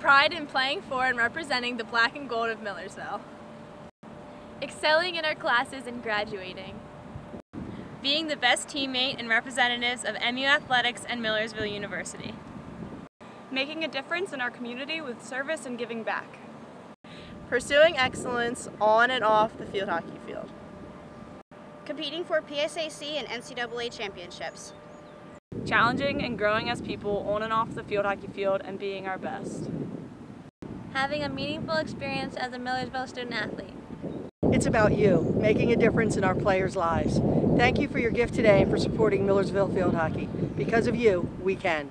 pride in playing for and representing the black and gold of Millersville. Excelling in our classes and graduating. Being the best teammate and representatives of MU Athletics and Millersville University. Making a difference in our community with service and giving back. Pursuing excellence on and off the field hockey field. Competing for PSAC and NCAA championships. Challenging and growing as people on and off the field hockey field and being our best. Having a meaningful experience as a Millersville student athlete. It's about you, making a difference in our players' lives. Thank you for your gift today and for supporting Millersville Field Hockey. Because of you, we can.